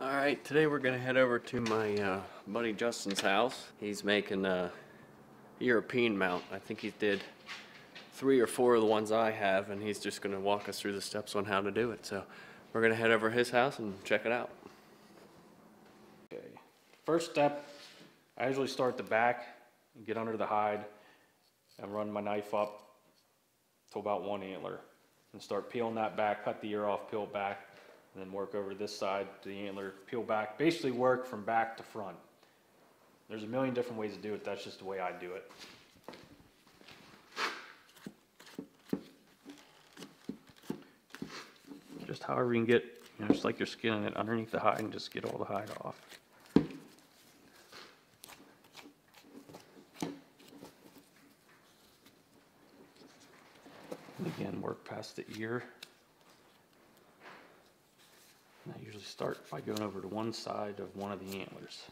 All right, today we're gonna head over to my uh, buddy Justin's house. He's making a European mount. I think he did three or four of the ones I have, and he's just gonna walk us through the steps on how to do it. So we're gonna head over to his house and check it out. Okay. First step, I usually start the back, get under the hide, and run my knife up to about one antler. And start peeling that back, cut the ear off, peel it back, and then work over this side to the antler, peel back, basically work from back to front. There's a million different ways to do it, that's just the way I do it. Just however you can get, you know, just like you're skinning it underneath the hide and just get all the hide off. And again, work past the ear. And I usually start by going over to one side of one of the antlers.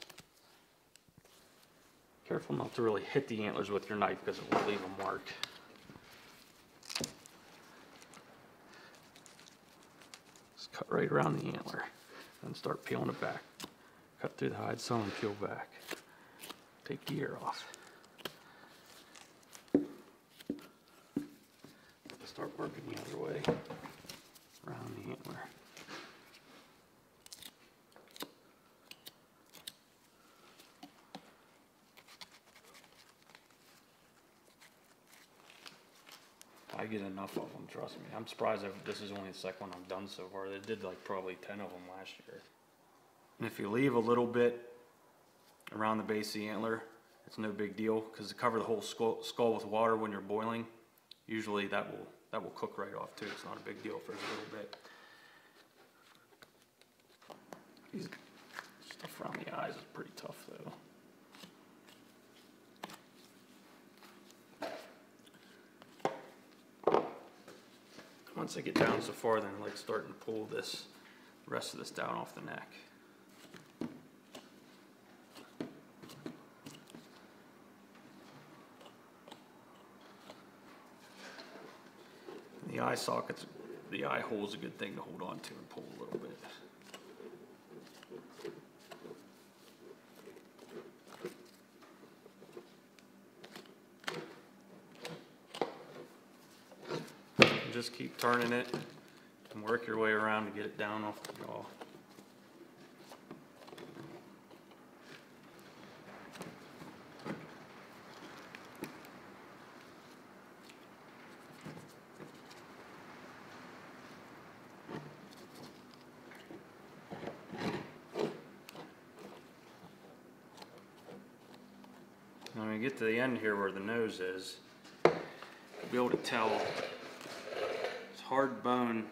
Careful not to really hit the antlers with your knife because it will leave a mark. Just cut right around the antler and start peeling it back. Cut through the hide some and peel back. Take the ear off. Start working the other way around the antler. Get enough of them, trust me. I'm surprised I've, this is only the second one I've done so far. They did like probably ten of them last year. And if you leave a little bit around the base of the antler, it's no big deal, because to cover the whole skull, skull with water when you're boiling, usually that will, that will cook right off too. It's not a big deal for a little bit. These stuff around the eyes is pretty tough though. Once I get down so far, then I like starting to pull this, rest of this down off the neck. The eye sockets, the eye hole is a good thing to hold on to and pull a little bit. And Just keep turning it and work your way around to get it down off the jaw. When we get to the end here where the nose is, you'll be able to tell hard bone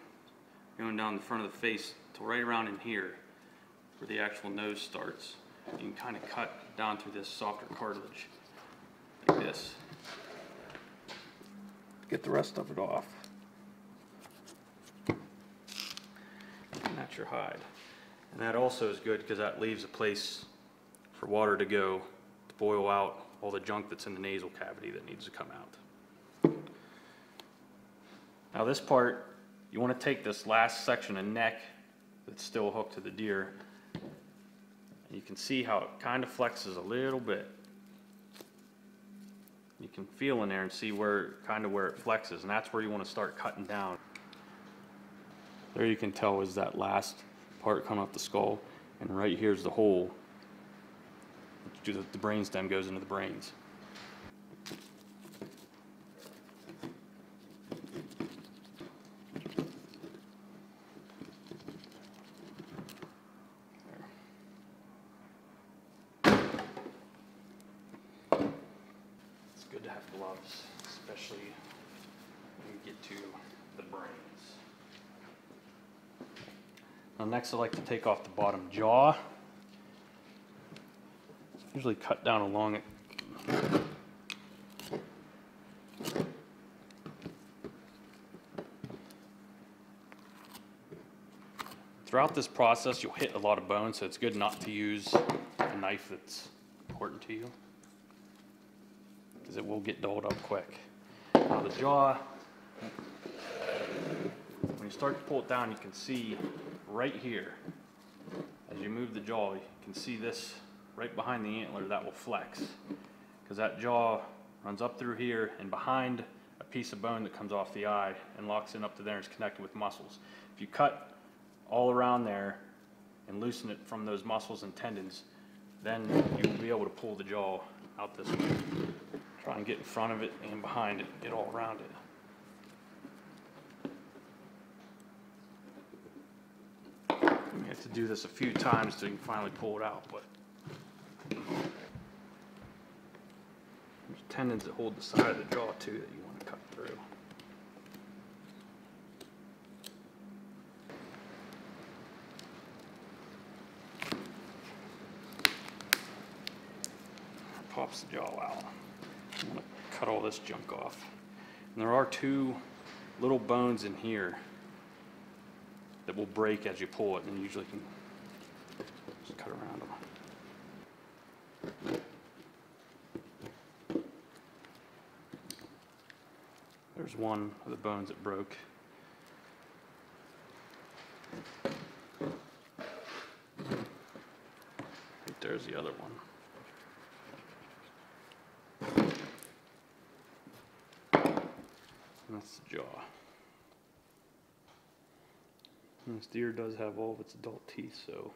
going down the front of the face to right around in here where the actual nose starts. You can kind of cut down through this softer cartilage like this. Get the rest of it off. And that's your hide. And that also is good because that leaves a place for water to go to boil out all the junk that's in the nasal cavity that needs to come out. Now this part, you want to take this last section of neck that's still hooked to the deer. You can see how it kind of flexes a little bit. You can feel in there and see where, kind of where it flexes, and that's where you want to start cutting down. There you can tell is that last part coming off the skull, and right here's the hole. The the brainstem goes into the brains. It's good to have gloves, especially when you get to the brains. Now next I like to take off the bottom jaw. Usually cut down along it. Throughout this process, you'll hit a lot of bone, so it's good not to use a knife that's important to you. Because it will get dulled up quick. Now the jaw, when you start to pull it down, you can see right here, as you move the jaw, you can see this right behind the antler that will flex. Because that jaw runs up through here and behind a piece of bone that comes off the eye and locks in up to there and is connected with muscles. If you cut all around there and loosen it from those muscles and tendons, then you'll be able to pull the jaw out this way. Try and get in front of it and behind it, get all around it. You have to do this a few times till you can finally pull it out, but. There's tendons that hold the side of the jaw too that you wanna cut through. Pops the jaw cut all this junk off. And there are two little bones in here that will break as you pull it, and you usually can just cut around them. There's one of the bones that broke. There's the other one. That's the jaw. And This deer does have all of its adult teeth, so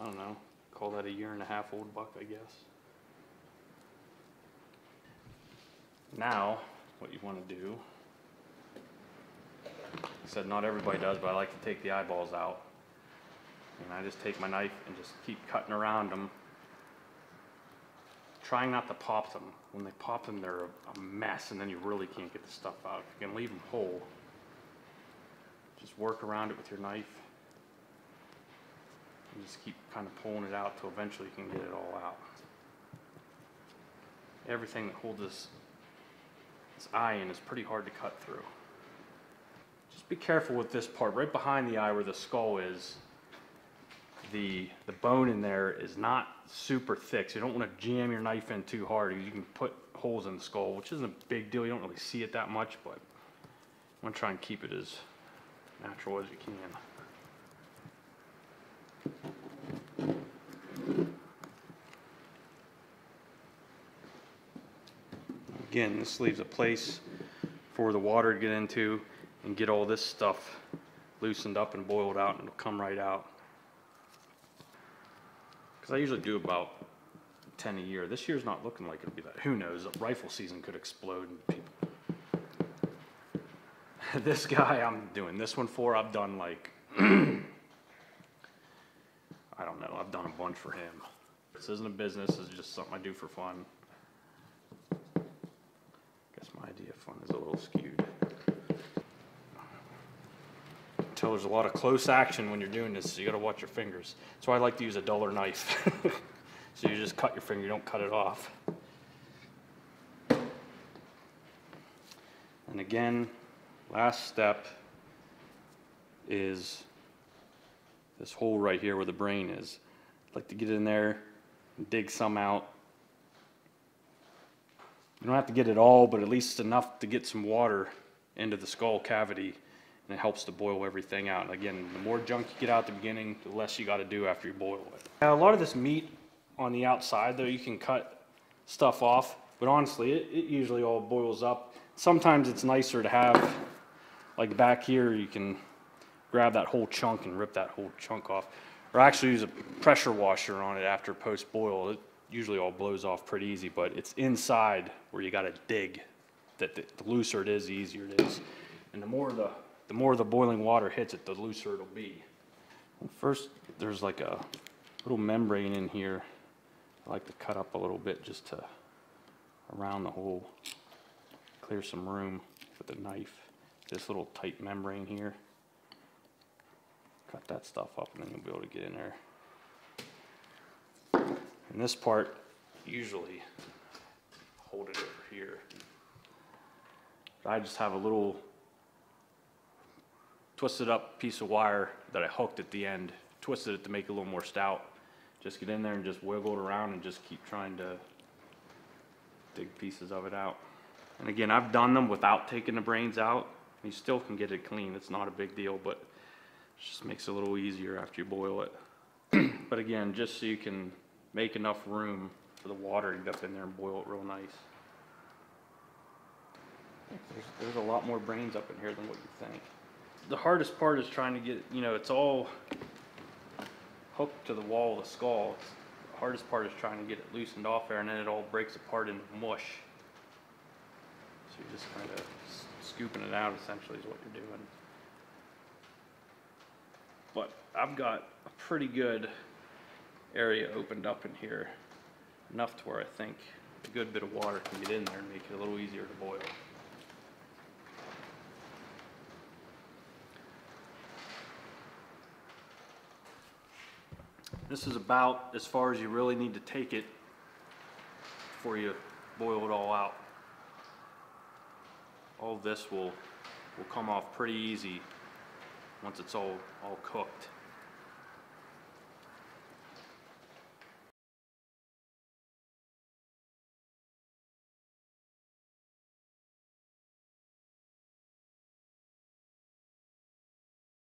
I don't know, call that a year and a half old buck, I guess. Now, what you want to do, I said not everybody does, but I like to take the eyeballs out. And I just take my knife and just keep cutting around them, trying not to pop them. When they pop them, they're a- mess, and then you really can't get the stuff out. You can leave them whole, just work around it with your knife. And just keep kind of pulling it out till eventually you can get it all out. Everything that holds this, this eye in is pretty hard to cut through. Just be careful with this part, right behind the eye where the skull is. The, the bone in there is not super thick, so you don't want to jam your knife in too hard. You can put holes in the skull, which isn't a big deal. You don't really see it that much, but I'm gonna try and keep it as natural as you can. Again, this leaves a place for the water to get into and get all this stuff loosened up and boiled out and it'll come right out. Because I usually do about 10 a year. This year's not looking like it'll be that. Who knows? Rifle season could explode this guy I'm doing this one for, I've done like, I don't know, I've done a bunch for him. This isn't a business, is just something I do for fun. Guess my idea of fun is a little skewed. Until there's a lot of close action when you're doing this, so you gotta watch your fingers. That's why I like to use a duller knife. So you just cut your finger, you don't cut it off. And again, last step is this hole right here where the brain is. I like to get in there and dig some out. You don't have to get it all, but at least enough to get some water into the skull cavity and it helps to boil everything out. And again, the more junk you get out at the beginning, the less you gotta do after you boil it. Now, a lot of this meat on the outside, though, you can cut stuff off, but honestly, it, it usually all boils up. Sometimes it's nicer to have, like back here, you can grab that whole chunk and rip that whole chunk off. Or actually use a pressure washer on it after post boil. It usually all blows off pretty easy, but it's inside where you gotta dig. That the, the looser it is, the easier it is. And the more the, the more the boiling water hits it, the looser it'll be. First, there's like a little membrane in here. I like to cut up a little bit just to, around the hole, clear some room with the knife. This little tight membrane here. Cut that stuff up and then you'll be able to get in there. And this part, usually, hold it over here. I just have a little twisted up piece of wire that I hooked at the end, twisted it to make it a little more stout. Just get in there and just wiggle it around and just keep trying to dig pieces of it out. And again, I've done them without taking the brains out. You still can get it clean, it's not a big deal, but Just makes it a little easier after you boil it. But again, just so you can make enough room for the water to get up in there and boil it real nice. There's, there's a lot more brains up in here than what you think. The hardest part is trying to get, you know, it's all hooked to the wall of the skull. It's- The hardest part is trying to get it loosened off there and then it all breaks apart into mush. So you're just kind of scooping it out essentially is what you're doing. But I've got a pretty good area opened up in here, enough to where I think a good bit of water can get in there and make it a little easier to boil. This is about as far as you really need to take it before you boil it all out. All this will, will come off pretty easy once it's all, all cooked.